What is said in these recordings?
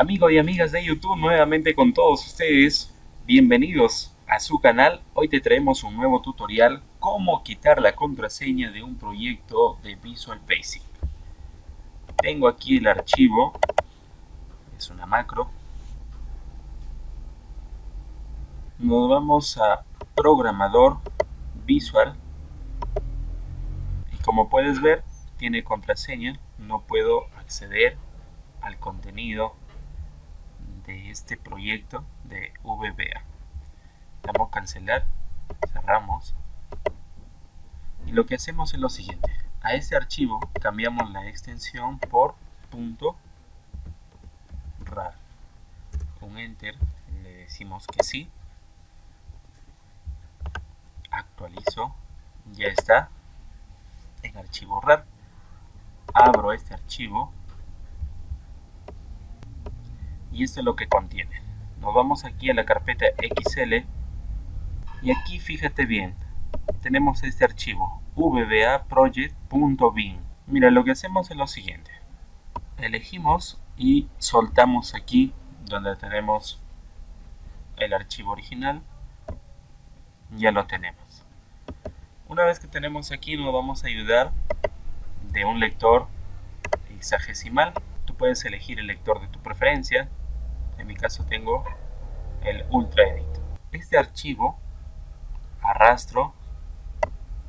Amigos y amigas de YouTube, nuevamente con todos ustedes, bienvenidos a su canal. Hoy te traemos un nuevo tutorial, cómo quitar la contraseña de un proyecto de Visual Basic. Tengo aquí el archivo, es una macro. Nos vamos a programador visual y como puedes ver tiene contraseña, no puedo acceder al contenido de este proyecto de VBA. Damos cancelar, cerramos y lo que hacemos es lo siguiente. A este archivo cambiamos la extensión por punto .rar. Con enter le decimos que sí. Actualizo. Ya está en archivo RAR. Abro este archivo y esto es lo que contiene. Nos vamos aquí a la carpeta XL y aquí fíjate bien, tenemos este archivo vbaproject.bin. Mira, lo que hacemos es lo siguiente. Elegimos y soltamos aquí donde tenemos el archivo original. Ya lo tenemos. Una vez que tenemos aquí nos vamos a ayudar de un lector hexagesimal. Tú puedes elegir el lector de tu preferencia en mi caso tengo el Ultra Edit. Este archivo arrastro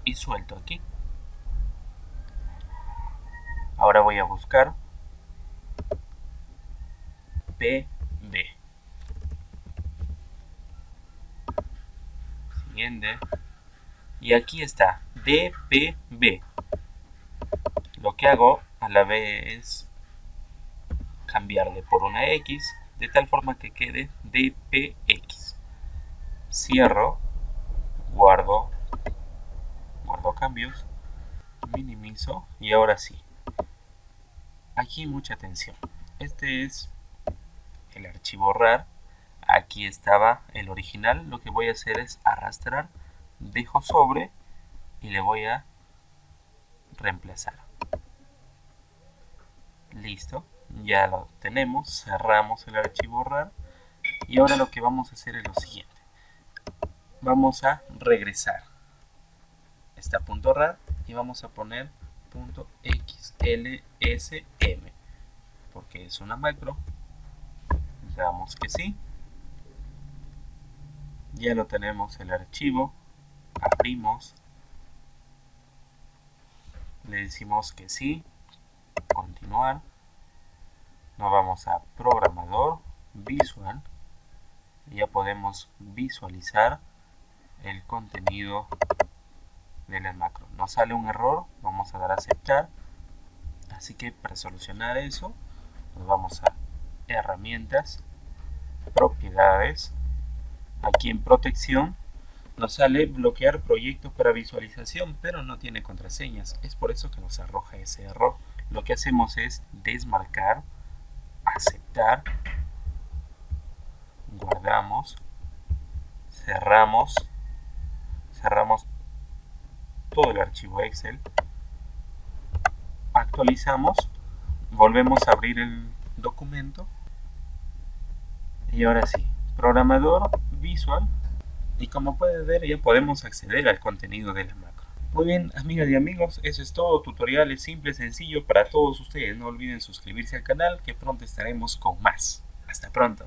y suelto aquí. Ahora voy a buscar PB. Siguiente. Y aquí está DPB. Lo que hago a la vez cambiarle por una X de tal forma que quede dpx. Cierro, guardo, guardo cambios, minimizo y ahora sí. Aquí mucha atención. Este es el archivo RAR. Aquí estaba el original. Lo que voy a hacer es arrastrar, dejo sobre y le voy a reemplazar. Listo ya lo tenemos, cerramos el archivo RAR y ahora lo que vamos a hacer es lo siguiente. Vamos a regresar esta punto .rar y vamos a poner punto .xlsm porque es una macro. Damos que sí. Ya lo tenemos el archivo. Abrimos. Le decimos que sí. Continuar nos vamos a programador visual. Y ya podemos visualizar el contenido de la macro. Nos sale un error vamos a dar a aceptar. Así que para solucionar eso nos vamos a herramientas propiedades. Aquí en protección nos sale bloquear proyectos para visualización pero no tiene contraseñas. Es por eso que nos arroja ese error. Lo que hacemos es desmarcar aceptar, guardamos, cerramos, cerramos todo el archivo Excel, actualizamos, volvemos a abrir el documento. Y ahora sí, programador visual. Y como puedes ver ya podemos acceder al contenido de la macro. Muy bien, amigas y amigos, eso es todo. Tutorial es simple, sencillo para todos ustedes. No olviden suscribirse al canal que pronto estaremos con más. Hasta pronto.